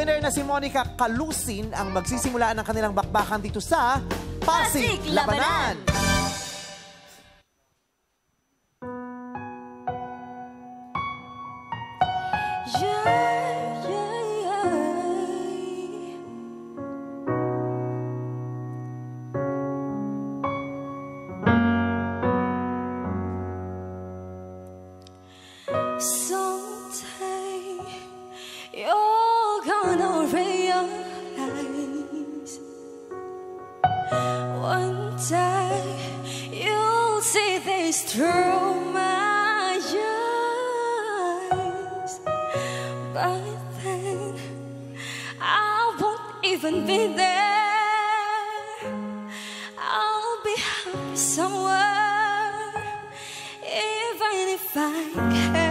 winner na si Monica Kalusin ang magsisimulaan ng kanilang bakbakan dito sa Pasig, Pasig, Labanan. Yeah, yeah, Day you'll see this through my eyes. But then I won't even be there. I'll be happy somewhere, even if I can't.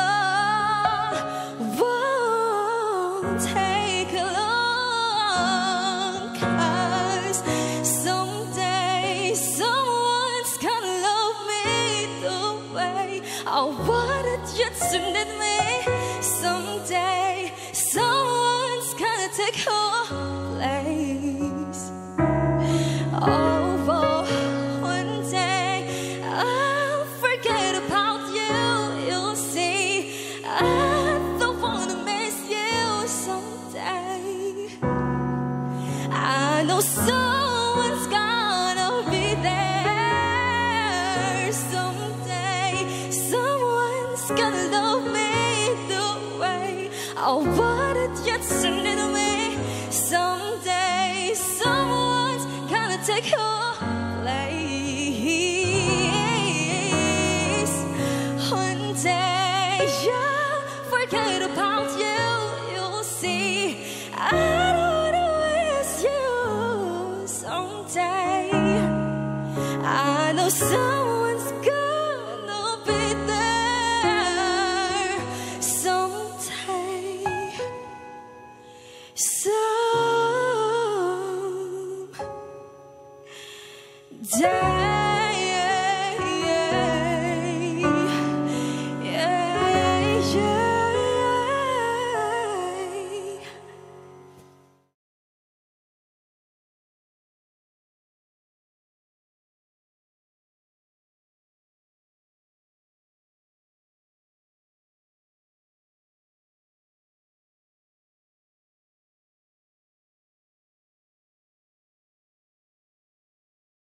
I wanted you to need me. Someday someone's gonna take your place. Oh, oh, one day I'll forget about you. You'll see, I don't wanna miss you someday. I know someone's I wanted you to need me. Someday, someone's gonna take your place. One day, you'll forget about you. You'll see, I don't wanna miss you someday. I know someone's die.